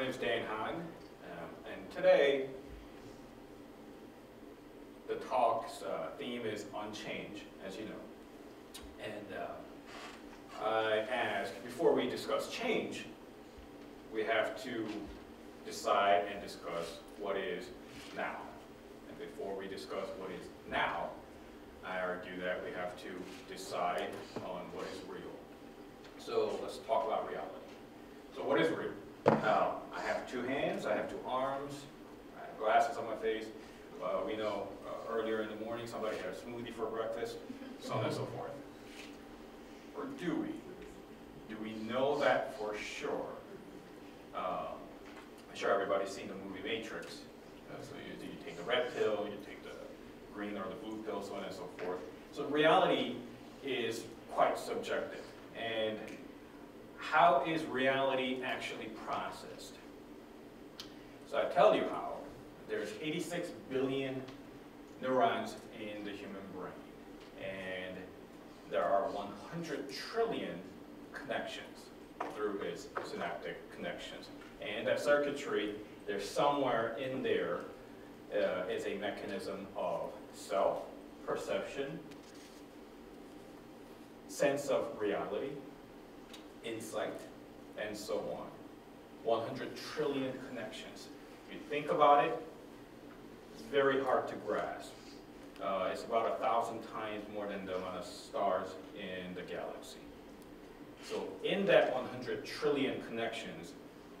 My name is Dan Han, um, and today the talk's uh, theme is on change, as you know. And uh, I ask, before we discuss change, we have to decide and discuss what is now. And before we discuss what is now, I argue that we have to decide on what is real. So let's talk about reality. So what is real? Uh, I have two hands, I have two arms, I have glasses on my face. Uh, we know uh, earlier in the morning somebody had a smoothie for breakfast, so on and so forth. Or do we? Do we know that for sure? Um, I'm sure everybody's seen the movie Matrix. Uh, so you, you take the red pill, you take the green or the blue pill, so on and so forth. So reality is quite subjective. And how is reality actually processed? So I tell you how. There's 86 billion neurons in the human brain. And there are 100 trillion connections through its synaptic connections. And that circuitry, there's somewhere in there uh, is a mechanism of self-perception, sense of reality, insight, and so on. 100 trillion connections. If you think about it, it's very hard to grasp. Uh, it's about a thousand times more than the amount of stars in the galaxy. So in that 100 trillion connections,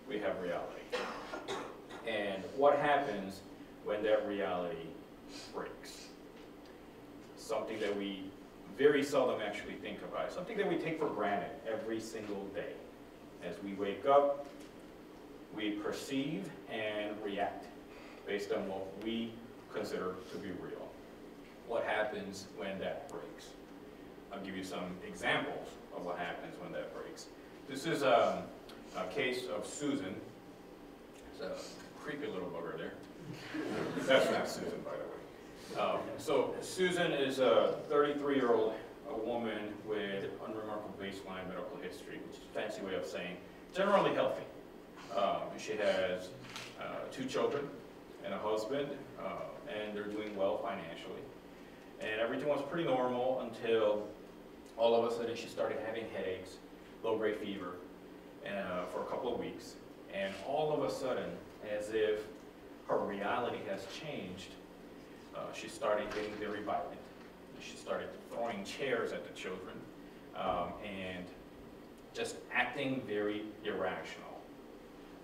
we have reality. And what happens when that reality breaks? Something that we very seldom actually think about. Something that we take for granted every single day. As we wake up, we perceive and react based on what we consider to be real. What happens when that breaks? I'll give you some examples of what happens when that breaks. This is a, a case of Susan. It's a creepy little bugger there. That's not Susan, by the way. Um, so Susan is a 33-year-old woman with unremarkable baseline medical history, which is a fancy way of saying generally healthy. Um, she has uh, two children and a husband, uh, and they're doing well financially. And everything was pretty normal until all of a sudden she started having headaches, low-grade fever, uh, for a couple of weeks. And all of a sudden, as if her reality has changed, uh, she started getting very violent. She started throwing chairs at the children um, and just acting very irrational.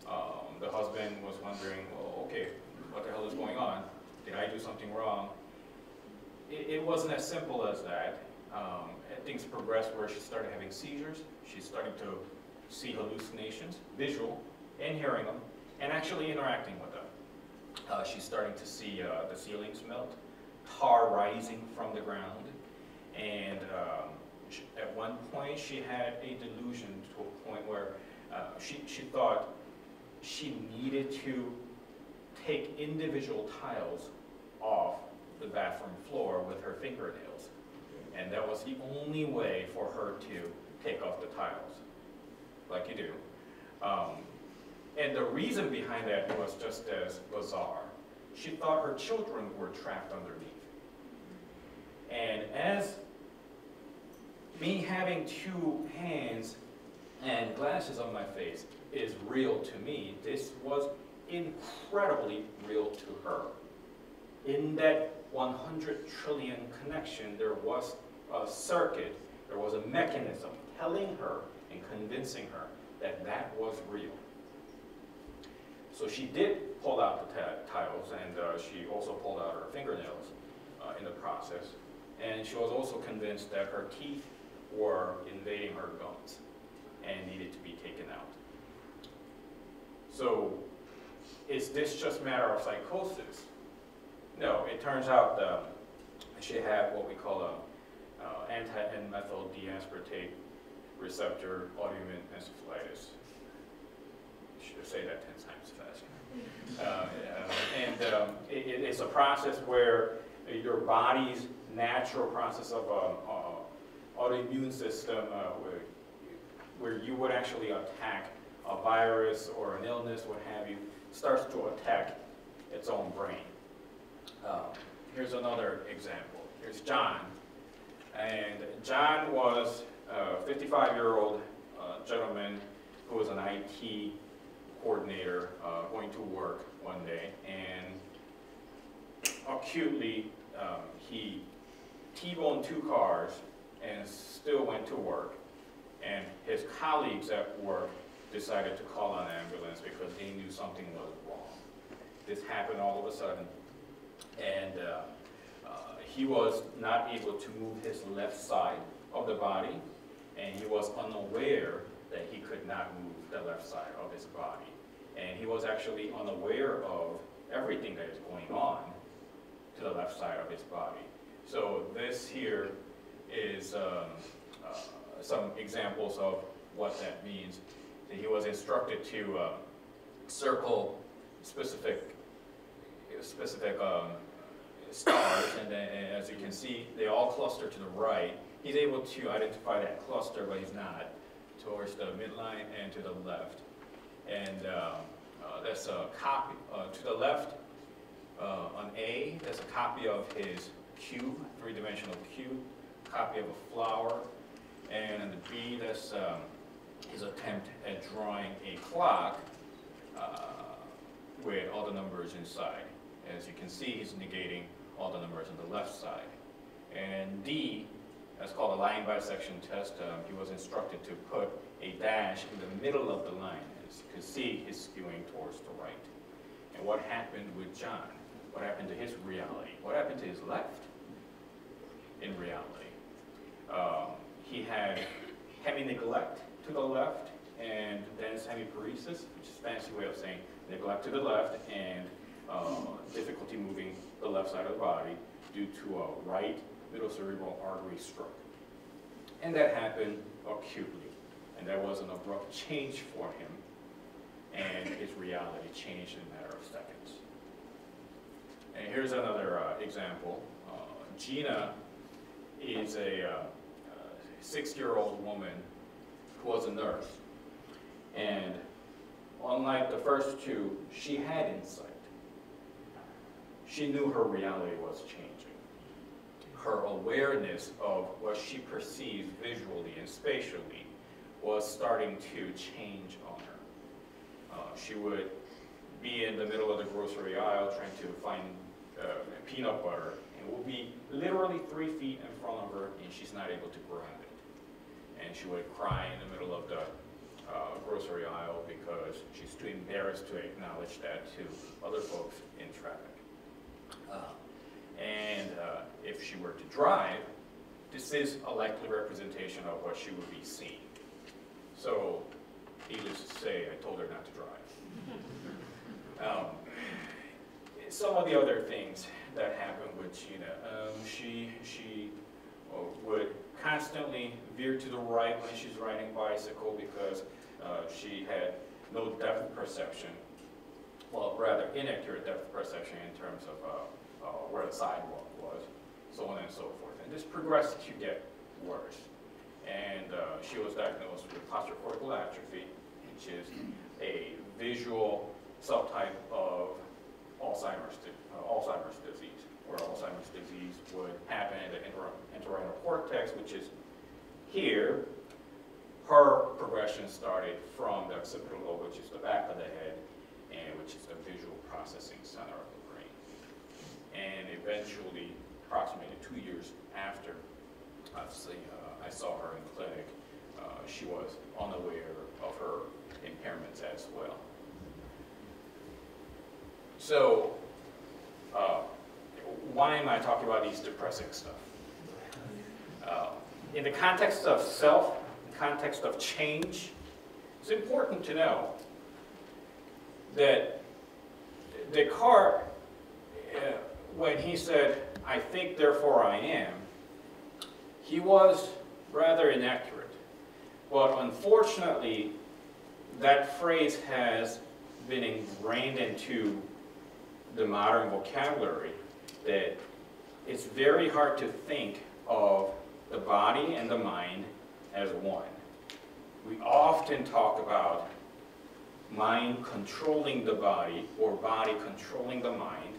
Um, the husband was wondering, well, okay, what the hell is going on? Did I do something wrong? It, it wasn't as simple as that. Um, things progressed where she started having seizures. She started to see hallucinations, visual, and hearing them, and actually interacting with them. Uh, she's starting to see uh, the ceilings melt, tar rising from the ground, and um, she, at one point she had a delusion to a point where uh, she, she thought she needed to take individual tiles off the bathroom floor with her fingernails. And that was the only way for her to take off the tiles, like you do. Um, and the reason behind that was just as bizarre. She thought her children were trapped underneath. And as me having two hands and glasses on my face is real to me, this was incredibly real to her. In that 100 trillion connection, there was a circuit, there was a mechanism telling her and convincing her that that was real. So she did pull out the tiles, and uh, she also pulled out her fingernails uh, in the process. And she was also convinced that her teeth were invading her gums and needed to be taken out. So is this just a matter of psychosis? No, it turns out um, she had what we call a uh, anti-N-methyl D-aspartate receptor autoimmune encephalitis. Say that 10 times faster. Uh, and um, it, it's a process where your body's natural process of um, uh, autoimmune system uh, where, where you would actually attack a virus or an illness, what have you, starts to attack its own brain. Um, here's another example. Here's John. And John was a 55-year-old uh, gentleman who was an IT coordinator uh, going to work one day. And acutely, um, he T-boned two cars and still went to work. And his colleagues at work decided to call an ambulance because they knew something was wrong. This happened all of a sudden. And uh, uh, he was not able to move his left side of the body, and he was unaware that he could not move the left side of his body. And he was actually unaware of everything that is going on to the left side of his body. So this here is um, uh, some examples of what that means. He was instructed to uh, circle specific specific um, stars, and, then, and as you can see, they all cluster to the right. He's able to identify that cluster, but he's not, towards the midline and to the left. And uh, uh, that's a copy, uh, to the left, uh, on A, that's a copy of his cube, three-dimensional cube, copy of a flower. And on the B, that's um, his attempt at drawing a clock uh, with all the numbers inside. As you can see, he's negating all the numbers on the left side. And D, that's called a line bisection test. Um, he was instructed to put a dash in the middle of the line. As you can see, he's skewing towards the right. And what happened with John? What happened to his reality? What happened to his left in reality? Um, he had hemineglect to the left, and then hemiparesis, which is a fancy way of saying neglect to the left, and uh, difficulty moving the left side of the body due to a right middle cerebral artery stroke. And that happened acutely, and that was an abrupt change for him, and his reality changed in a matter of seconds. And here's another uh, example. Uh, Gina is a uh, six-year-old woman who was a nurse. And unlike the first two, she had insight. She knew her reality was changing. Her awareness of what she perceived visually and spatially was starting to change on her. Uh, she would be in the middle of the grocery aisle trying to find uh, peanut butter and will be literally three feet in front of her and she's not able to grab it. And she would cry in the middle of the uh, grocery aisle because she's too embarrassed to acknowledge that to other folks in traffic. And uh, if she were to drive, this is a likely representation of what she would be seeing. So, needless to say, I told her not to drive. Um, some of the other things that happened with Gina, um, she, she uh, would constantly veer to the right when she's riding bicycle because uh, she had no depth perception, well, rather inaccurate depth perception in terms of uh, uh, where the sidewalk was, so on and so forth. And this progressed to get worse. And uh, she was diagnosed with posterior cortical atrophy, which is a visual subtype of Alzheimer's, uh, Alzheimer's disease, where Alzheimer's disease would happen in the entorhinal cortex, which is here. Her progression started from the occipital lobe, which is the back of the head, and which is the visual processing center. And eventually, approximately two years after obviously, uh, I saw her in clinic, uh, she was unaware of her impairments as well. So, uh, why am I talking about these depressing stuff? Uh, in the context of self, the context of change, it's important to know that Descartes, when he said, I think, therefore I am, he was rather inaccurate. But unfortunately, that phrase has been ingrained into the modern vocabulary that it's very hard to think of the body and the mind as one. We often talk about mind controlling the body or body controlling the mind,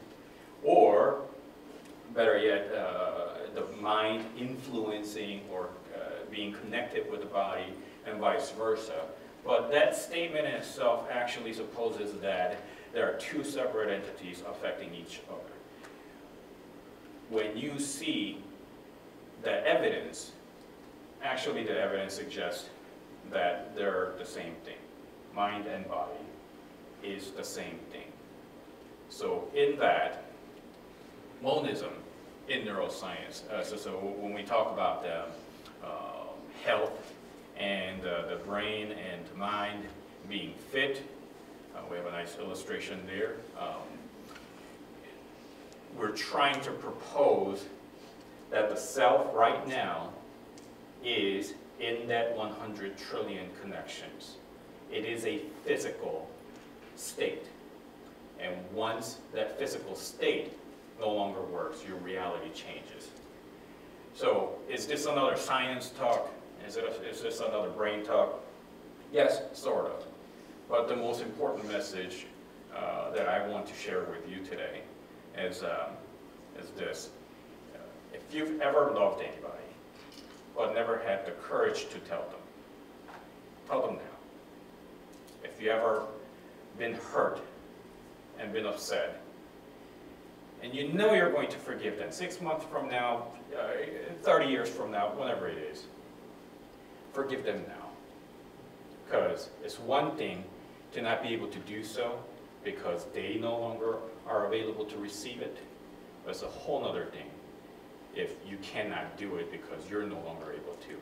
or better yet, uh, the mind influencing or uh, being connected with the body and vice versa. But that statement in itself actually supposes that there are two separate entities affecting each other. When you see the evidence, actually the evidence suggests that they're the same thing. Mind and body is the same thing. So in that, monism in neuroscience, uh, so, so when we talk about the, uh, health and uh, the brain and mind being fit, we have a nice illustration there. Um, we're trying to propose that the self right now is in that 100 trillion connections. It is a physical state. And once that physical state no longer works, your reality changes. So is this another science talk? Is, it a, is this another brain talk? Yes, sort of. But the most important message uh, that I want to share with you today is, um, is this. If you've ever loved anybody, but never had the courage to tell them, tell them now. If you've ever been hurt and been upset, and you know you're going to forgive them six months from now, uh, 30 years from now, whenever it is, forgive them now. Because it's one thing to not be able to do so because they no longer are available to receive it. But it's a whole other thing if you cannot do it because you're no longer able to.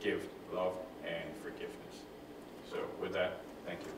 Give love and forgiveness. So with that, thank you.